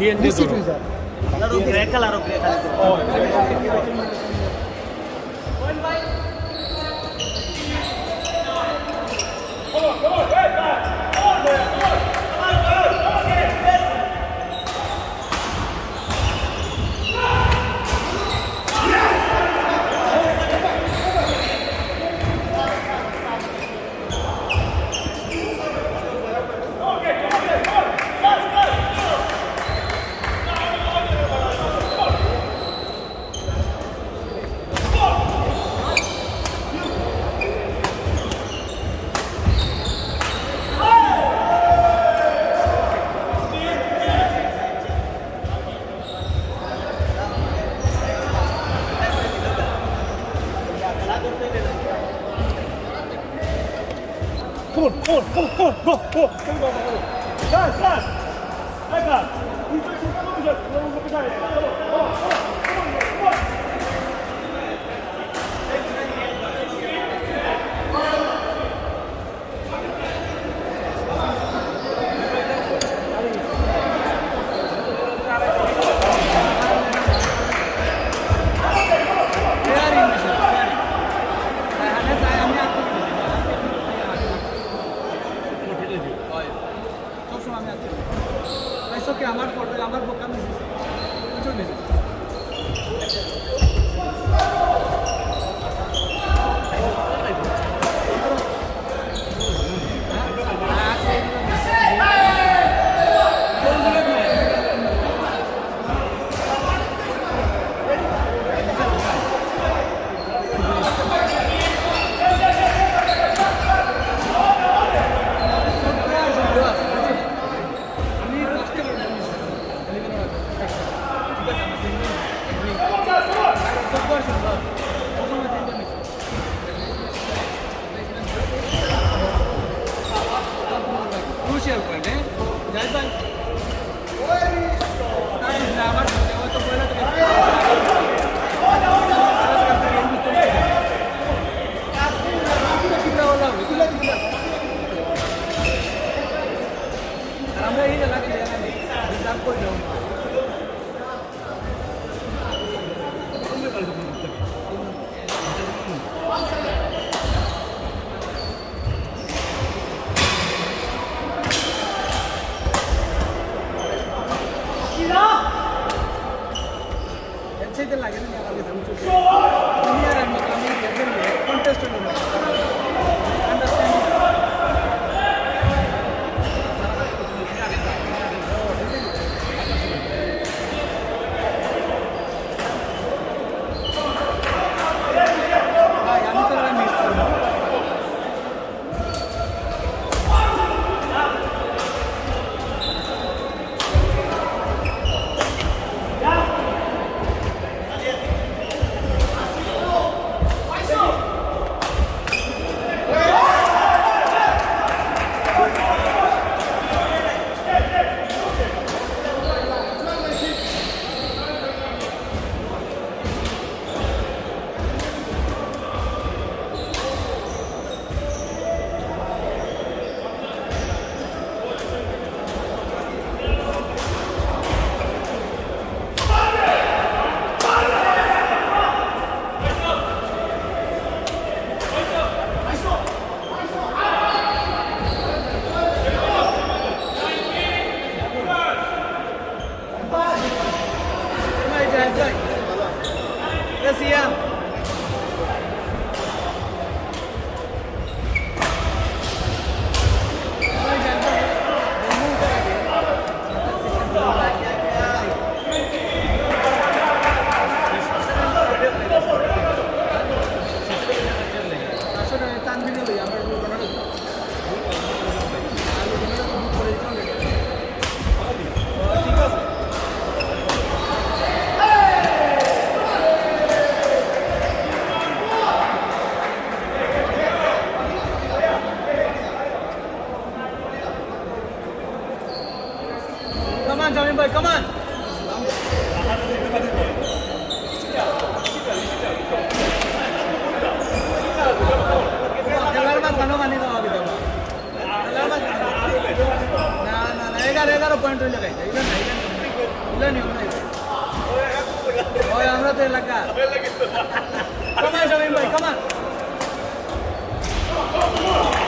TND Duro. Grey color, grey oh, color. よろしくお願いします。Oye, I'm not in like that. Come on, come. Come on, come on.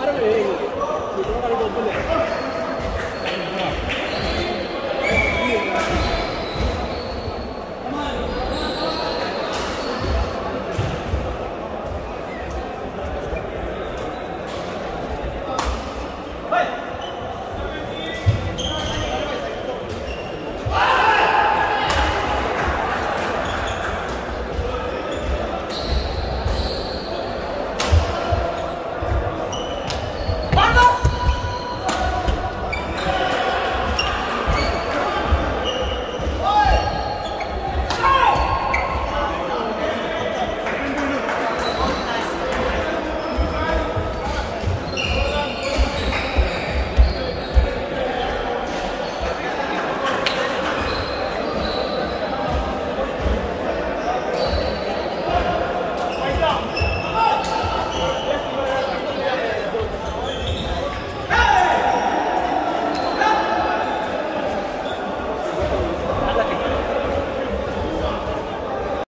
하루에 이동가는 거 없 네.